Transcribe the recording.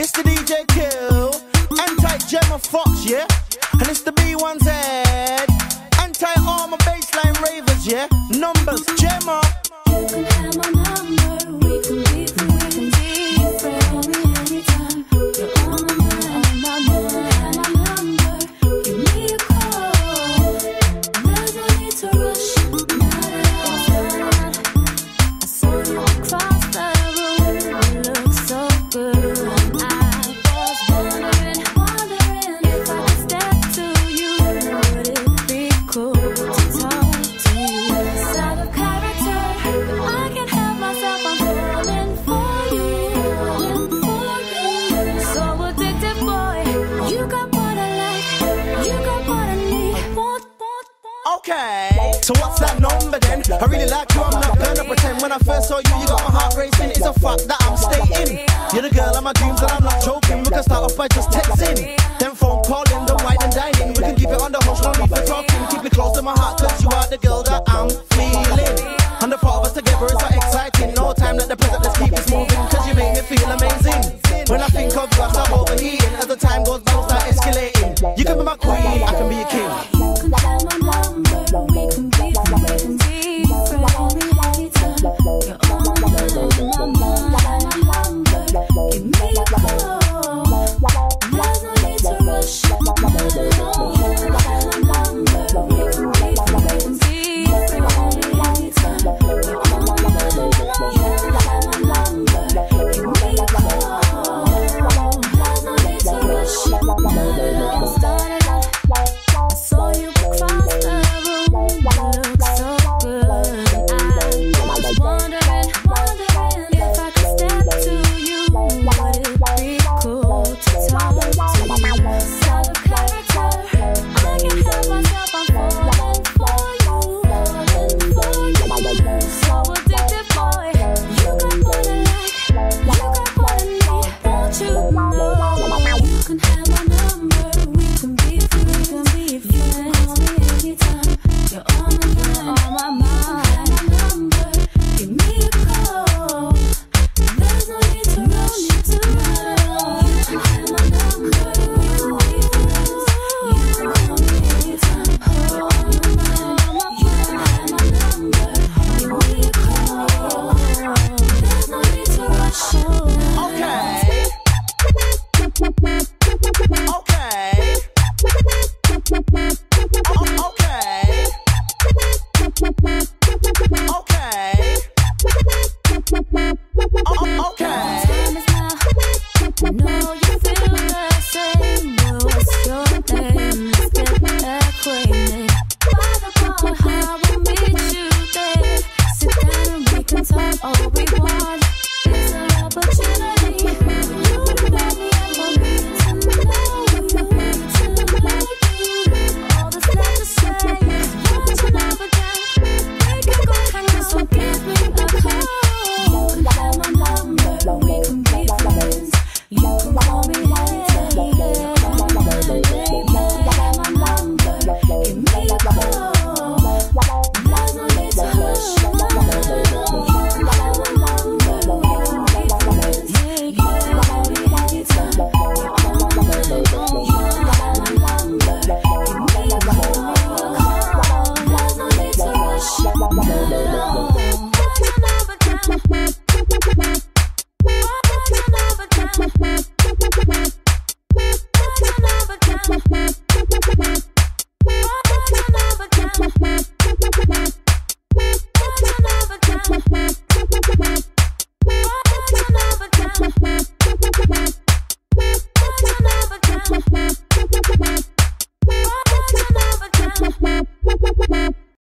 It's the DJ Kill, anti Gemma Fox, yeah? And it's the B1's head, anti armor baseline ravers, yeah? Numbers, Gemma. Okay. So what's that number then? I really like you, I'm not gonna pretend. When I first saw you, you got my heart racing. It's a fact that I'm stating. You're the girl of my dreams, and I'm not joking. We can start off by just texting, then phone calling, then wine and dining. We can keep it on the hush, no need for talking. Keep me close to my heart, cause you are the girl that I'm feeling. And the thought of us together is so exciting. No time like the present, let's keep this moving, cause you make me feel amazing. When I think of you, I start overheating. As the time goes by, we'll start escalating. You can be my queen, I can be your king.